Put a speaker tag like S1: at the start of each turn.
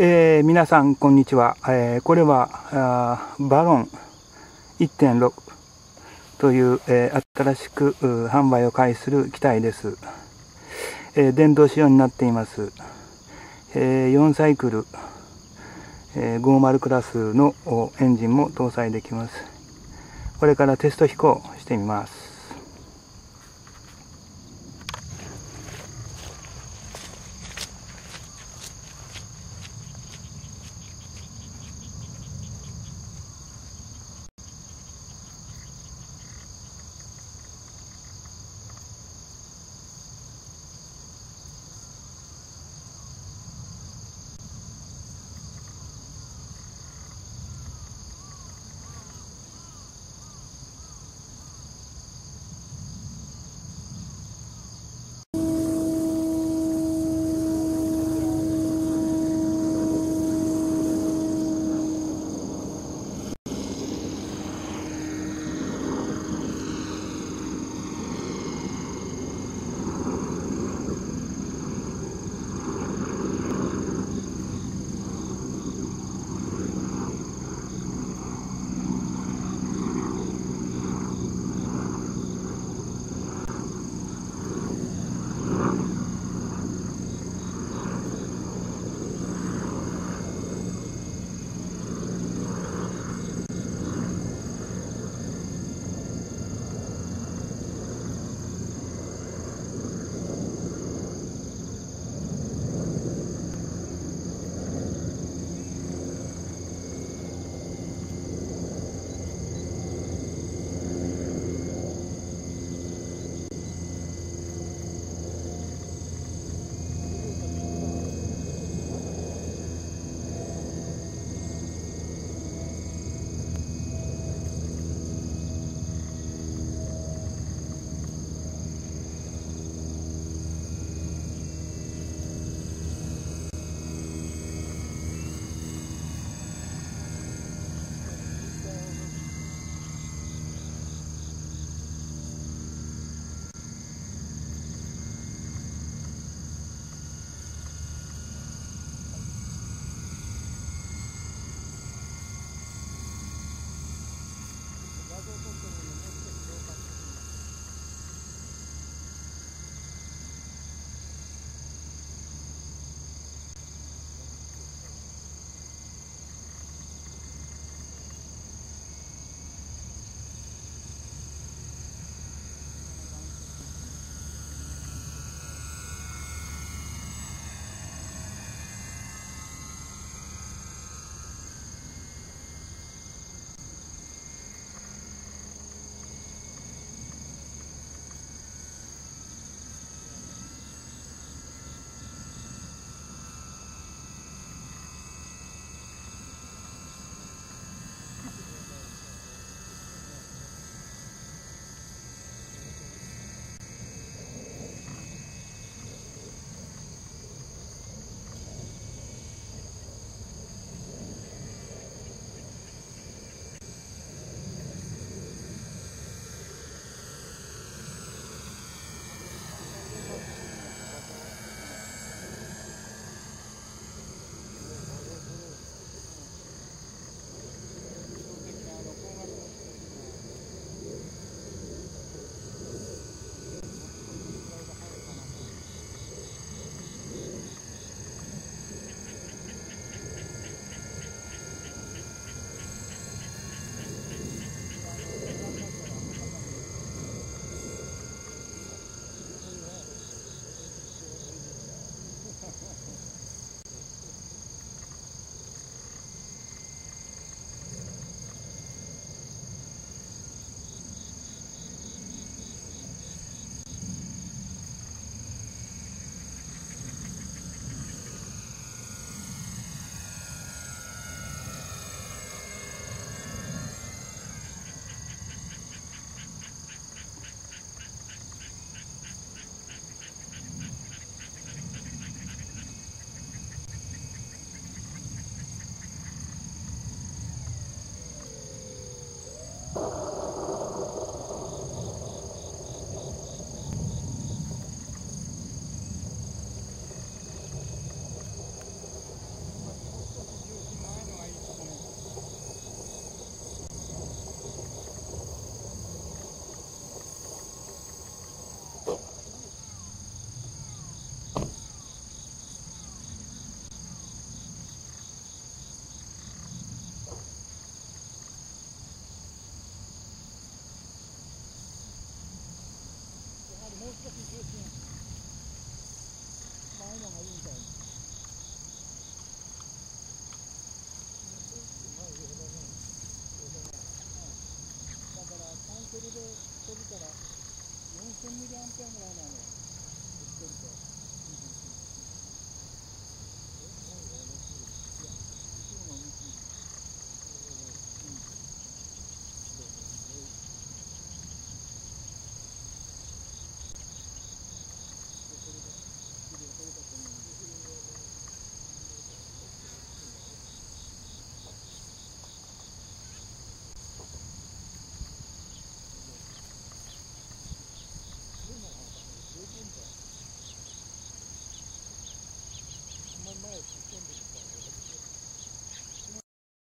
S1: えー、皆さんこんにちは、えー、これはバロン1.6という、えー、新しく販売を開始する機体です、え、電動仕様になっています、え、4サイクル、え、50クラスのエンジンも搭載できます。これからテスト飛行してみます。
S2: 1000ミリアンペアぐらいなの売ってると。